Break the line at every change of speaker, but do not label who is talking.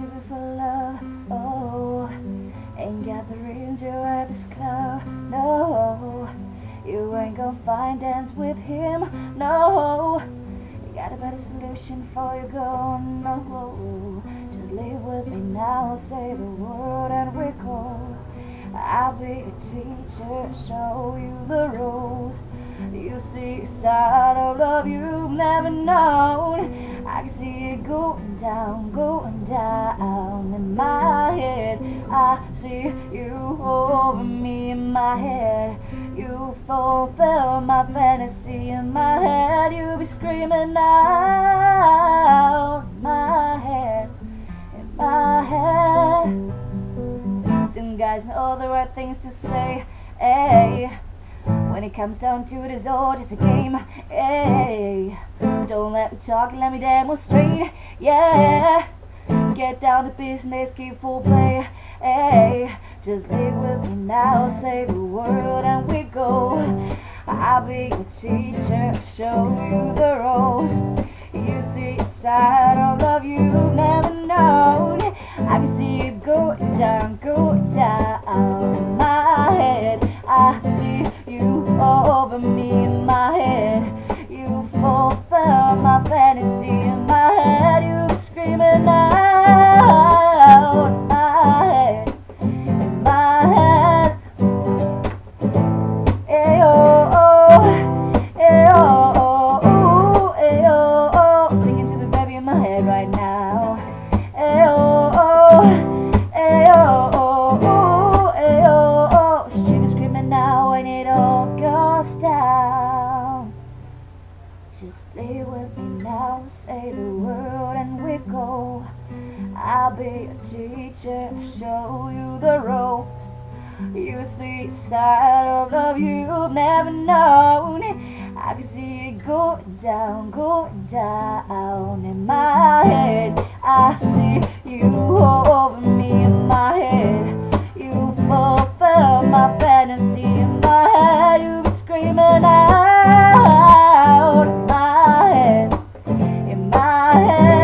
searching for love, oh, ain't gathering joy at this club, no. You ain't gonna find dance with him, no. You got a better solution for your goal, no. Just live with me now, say the word and recall. I'll be a teacher, show you the rules. You see a side of love you've never known. I can see it going down, go. See you over me in my head. You fulfill my fantasy in my head. You be screaming out my head, in my head. Soon guys know the right things to say. Hey. When it comes down to it, it's all just a game. Hey, don't let me talk, let me demonstrate. Yeah, get down to business, keep full play. Hey, just lay with me now, say the word and we go. I'll be your teacher, show you the ropes. You see a side of love you've never known. I can see it going down, going down my head. I see you over me right now. Hey oh, oh, hey oh, oh, hey oh, oh. She be screaming now when it all goes down. Just lay with me now, say the word and we go. I'll be a teacher, show you the ropes. You see side of love you've never known. I can see Go down, go down in my head. I see you over me in my head. You fulfill my fantasy in my head. You be screaming out in my head, in my head.